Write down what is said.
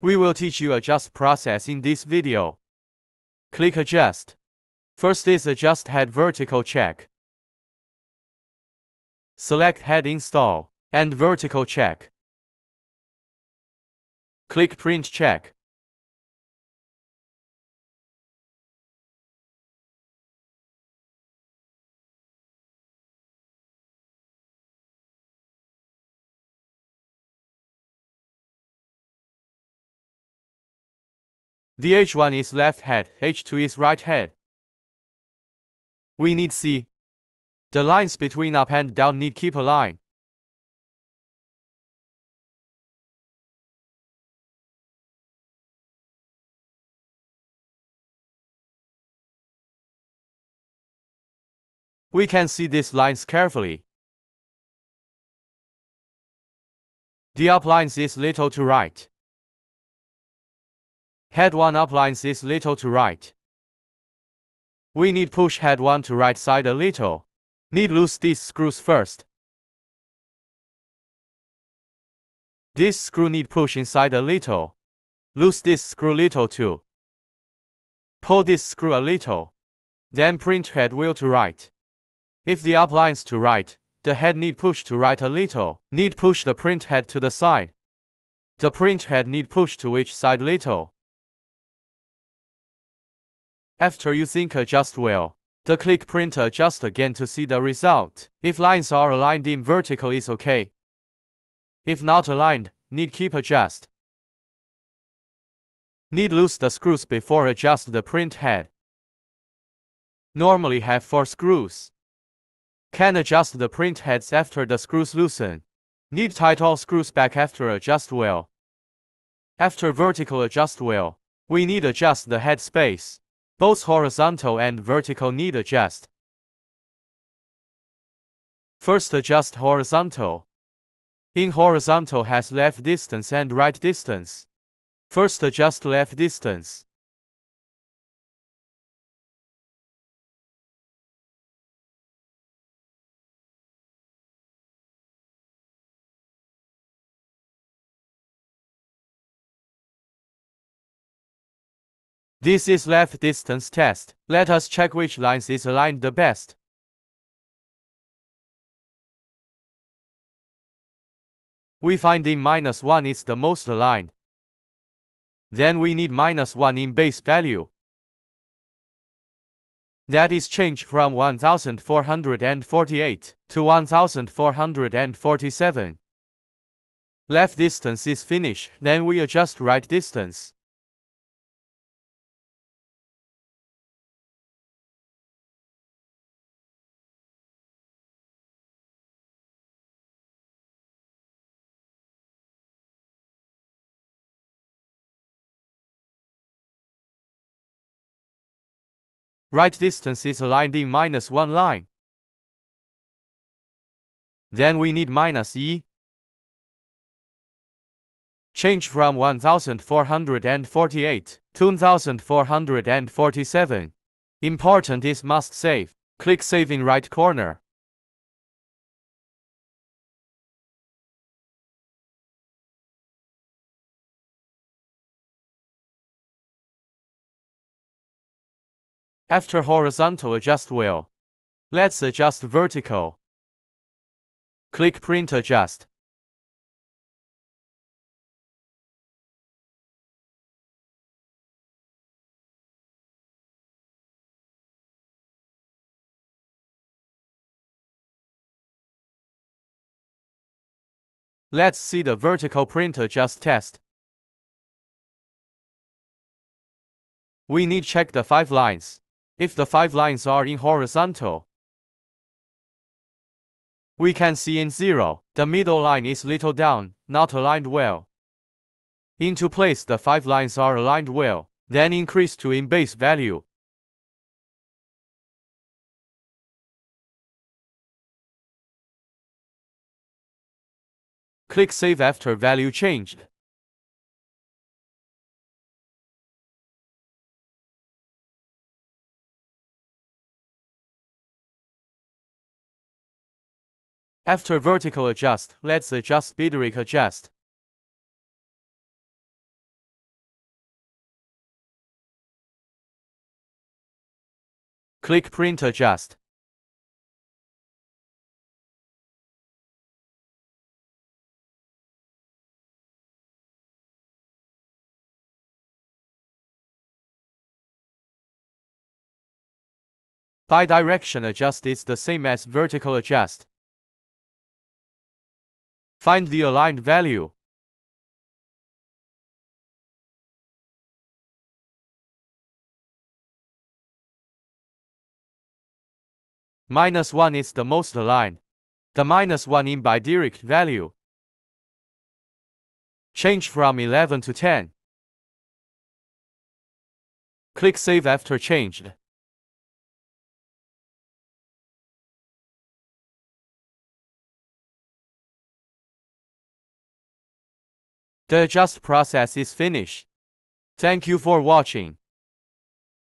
We will teach you adjust process in this video. Click adjust. First is adjust head vertical check. Select head install and vertical check. Click print check. The H1 is left head, H2 is right head. We need C. The lines between up and down need keep aligned. We can see these lines carefully. The up lines is little to right. Head 1 uplines is little to right. We need push head 1 to right side a little. Need loose these screws first. This screw need push inside a little. Loose this screw little too. Pull this screw a little. Then print head wheel to right. If the uplines to right, the head need push to right a little. Need push the print head to the side. The print head need push to each side little. After you think adjust well, the click print adjust again to see the result. If lines are aligned in vertical is okay. If not aligned, need keep adjust. Need loose the screws before adjust the print head. Normally have 4 screws. Can adjust the print heads after the screws loosen. Need tight all screws back after adjust well. After vertical adjust well, we need adjust the head space. Both horizontal and vertical need adjust. First adjust horizontal. In horizontal has left distance and right distance. First adjust left distance. This is left distance test. Let us check which lines is aligned the best. We find in minus 1 is the most aligned. Then we need minus 1 in base value. That is changed from 1448 to 1447. Left distance is finished, then we adjust right distance. Right distance is aligned in minus 1 line. Then we need minus e. Change from 1448 to 1447. Important is must save. Click Save in right corner. After horizontal adjust wheel. Let's adjust vertical. Click print adjust. Let's see the vertical print adjust test. We need check the five lines. If the five lines are in horizontal, we can see in 0, the middle line is little down, not aligned well. Into place the five lines are aligned well, then increase to in base value. Click Save after value changed. After vertical adjust, let's adjust bidirectional. adjust. Click Print Adjust. Bidirection adjust is the same as vertical adjust. Find the aligned value. Minus 1 is the most aligned. The minus 1 in bidirect value. Change from 11 to 10. Click Save after changed. The adjust process is finished. Thank you for watching.